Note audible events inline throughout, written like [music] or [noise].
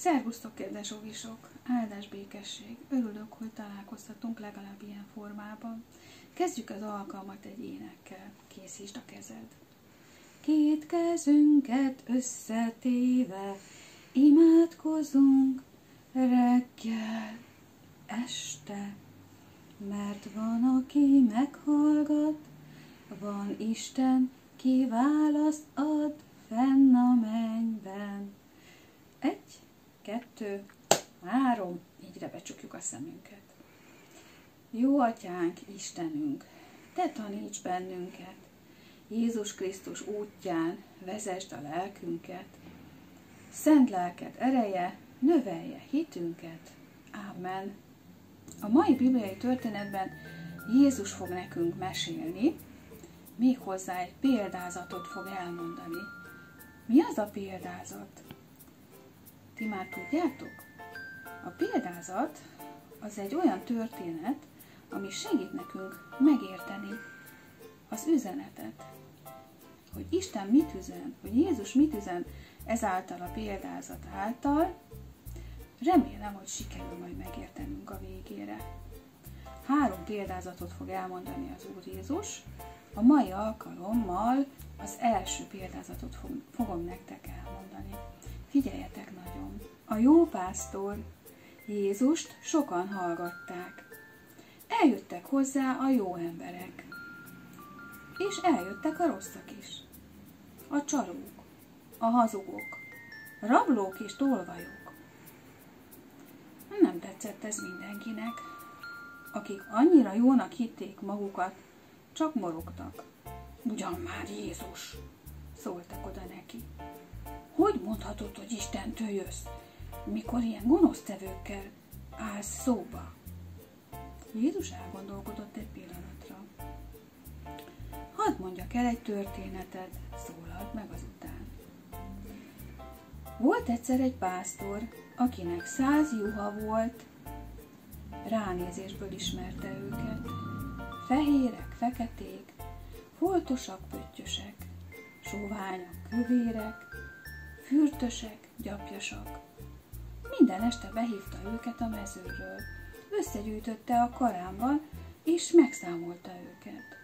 Szervusztok, kedves ovisok! Áldás békesség! Örülök, hogy találkozhatunk legalább ilyen formában. Kezdjük az alkalmat egy énekkel. Készítsd a kezed! Két kezünket összetéve imádkozunk reggel, este, mert van, aki meghallgat, van Isten, ki választ ad fenn a mennyben. Egy, kettő, három, így becsukjuk a szemünket. Jó atyánk, Istenünk, te taníts bennünket, Jézus Krisztus útján vezesd a lelkünket, szent lelked ereje növelje hitünket. Amen. A mai bibliai történetben Jézus fog nekünk mesélni, méghozzá egy példázatot fog elmondani. Mi az a példázat? Ti már tudjátok? A példázat az egy olyan történet, ami segít nekünk megérteni az üzenetet. Hogy Isten mit üzen, hogy Jézus mit üzen ezáltal a példázat által, remélem, hogy sikerül majd megértenünk a végére. Három példázatot fog elmondani az Úr Jézus. A mai alkalommal az első példázatot fogom nektek elmondani. Figyeljetek nagyon! A jó pásztor Jézust sokan hallgatták. Eljöttek hozzá a jó emberek, és eljöttek a rosszak is. A csalók, a hazugok, rablók és tolvajok. Nem tetszett ez mindenkinek, akik annyira jónak hitték magukat, csak morogtak. Ugyan már Jézus, szóltak oda neki. Hogy mondhatod, hogy Istentől jössz, mikor ilyen gonosztevőkkel állsz szóba? Jézus elgondolkodott egy pillanatra. Hadd mondjak el egy történetet, szólalt meg azután. Volt egyszer egy pásztor, akinek száz juha volt, ránézésből ismerte őket. Fehérek, feketék, foltosak, pöttyösek, soványak, kövérek, fürtösek, gyapjasak. Minden este behívta őket a mezőről, összegyűjtötte a karámban, és megszámolta őket.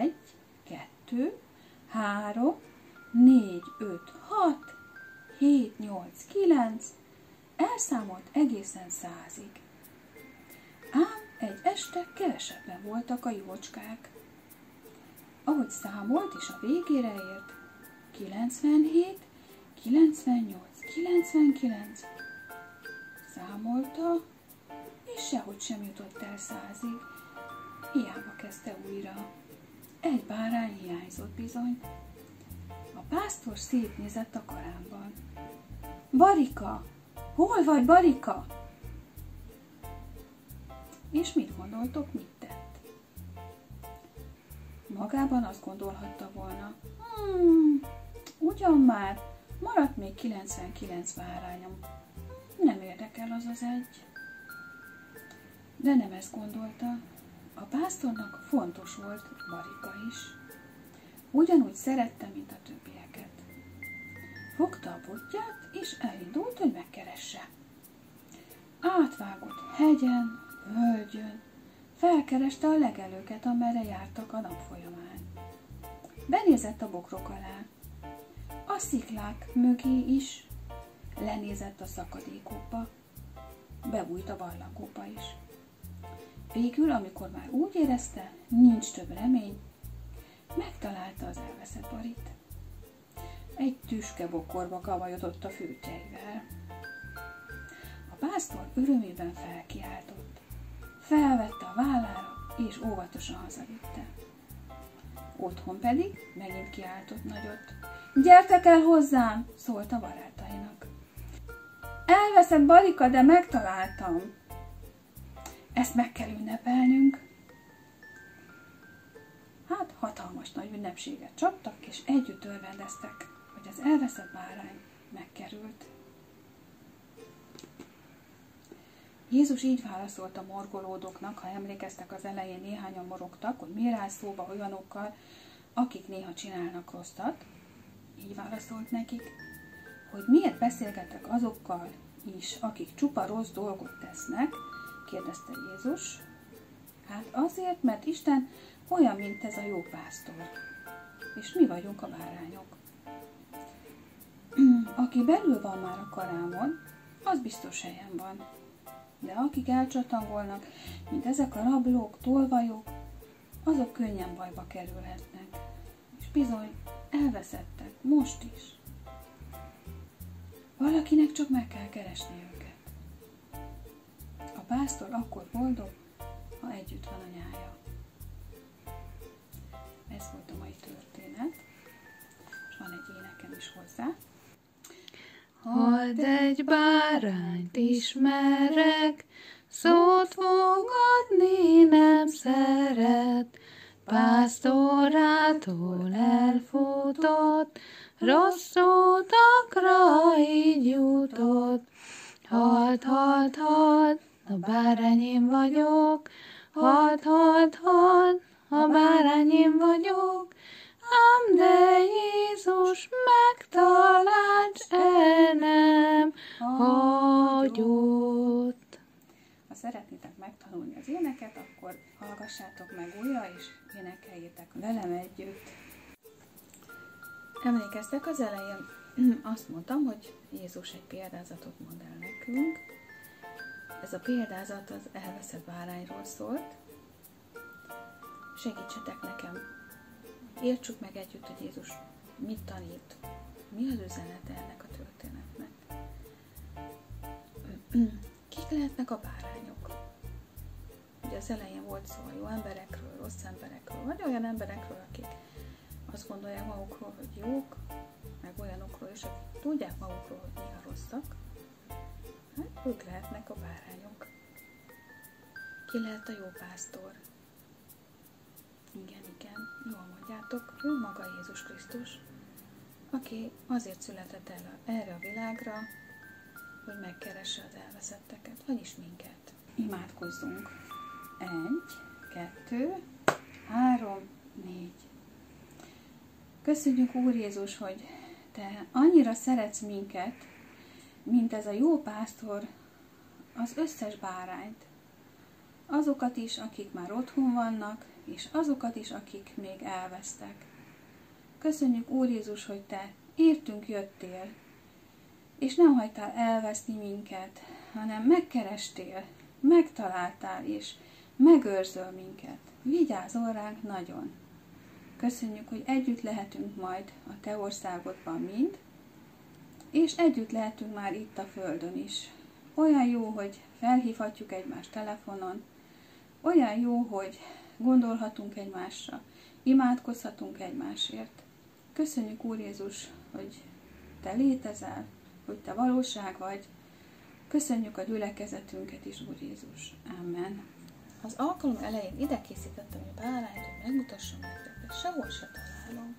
Egy, kettő, három, négy, öt, hat, hét, nyolc, kilenc, elszámolt egészen százig. Ám egy este kevesebben voltak a jócskák. Ahogy számolt és a végére ért, 97, 98, 99. Számolta, és sehogy sem jutott el százig. Hiába kezdte újra. Egy bárány hiányzott bizony. A pásztor szétnézett a karámban. Barika! Hol vagy, Barika? És mit gondoltok, mit tett? Magában azt gondolhatta volna, hmm, ugyan már, Maradt még 99 bárányom. Nem érdekel az az egy. De nem ezt gondolta. A pásztornak fontos volt Barika is. Ugyanúgy szerette, mint a többieket. Fogta a botját, és elindult, hogy megkeresse. Átvágott hegyen, völgyön, felkereste a legelőket, amerre jártak a nap folyamán. Benézett a bokrok alá, a sziklák mögé is, lenézett a szakadékokba, bebújt a barlangokba is. Végül, amikor már úgy érezte, nincs több remény, megtalálta az elveszett barit. Egy tüske bokorba kavajodott a főtjeivel. A pásztor örömében felkiáltott. Felvette a vállára, és óvatosan hazavitte. Otthon pedig megint kiáltott nagyot. Gyertek el hozzám, szólt a barátainak. Elveszett Barika, de megtaláltam. Ezt meg kell ünnepelnünk. Hát hatalmas nagy ünnepséget csaptak, és együtt örvendeztek, hogy az elveszett bárány megkerült. Jézus így válaszolt a morgolódóknak, ha emlékeztek az elején néhányan morogtak, hogy miért áll szóba olyanokkal, akik néha csinálnak rosszat, így válaszolt nekik, hogy miért beszélgetek azokkal is, akik csupa rossz dolgot tesznek, kérdezte Jézus. Hát azért, mert Isten olyan, mint ez a jó pásztor, és mi vagyunk a bárányok. [clears throat] Aki belül van már a karámon, az biztos helyen van. De akik elcsatangolnak, mint ezek a rablók, tolvajok, azok könnyen bajba kerülhetnek. És bizony, elveszettek, most is. Valakinek csak meg kell keresni őket. A pásztor akkor boldog, ha együtt van a nyája. Ez volt a mai történet, és van egy énekem is hozzá. Hadd egy bárányt ismerek, szót fogadni nem szeret, pásztorától elfutott, rossz utakra így jutott. Halt, halt, halt, a bárányim vagyok, halt, halt, halt, a bárányim vagyok, ám de Jézus megtalált el nem hagyott. Ha szeretnétek megtanulni az éneket, akkor hallgassátok meg újra, és énekeljétek velem együtt. Emlékeztek, az elején azt mondtam, hogy Jézus egy példázatot mond el nekünk. Ez a példázat az elveszett bárányról szólt. Segítsetek nekem, értsük meg együtt, hogy Jézus mit tanít, mi az üzenete ennek a történetnek. [clears throat] Kik lehetnek a bárányok? Ugye az elején volt szó a jó emberekről, rossz emberekről, vagy olyan emberekről, akik azt gondolják magukról, hogy jók, meg olyanokról is, akik tudják magukról, hogy mi a rosszak, hát ők lehetnek a bárányok. Ki lehet a jó pásztor? Mondjátok, ő maga Jézus Krisztus, aki azért született el erre a világra, hogy megkeresse az elveszetteket, vagyis minket. Imádkozzunk. Egy, kettő, három, négy. Köszönjük Úr Jézus, hogy Te annyira szeretsz minket, mint ez a jó pásztor az összes bárányt. Azokat is, akik már otthon vannak, és azokat is, akik még elvesztek. Köszönjük Úr Jézus, hogy Te értünk jöttél, és nem hagytál elveszni minket, hanem megkerestél, megtaláltál, és megőrzöl minket. Vigyázol ránk nagyon. Köszönjük, hogy együtt lehetünk majd a Te országodban mind, és együtt lehetünk már itt a Földön is. Olyan jó, hogy felhívhatjuk egymást telefonon, olyan jó, hogy gondolhatunk egymásra, imádkozhatunk egymásért. Köszönjük Úr Jézus, hogy Te létezel, hogy Te valóság vagy. Köszönjük a gyülekezetünket is, Úr Jézus. Amen. Az alkalom elején ide készítettem egy bárányt, hogy megmutassam nektek, de sehol se találom.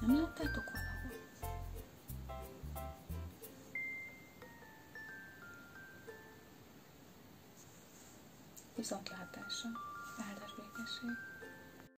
Nem láttátok valahol? Viszontlátásra, áldás békesség!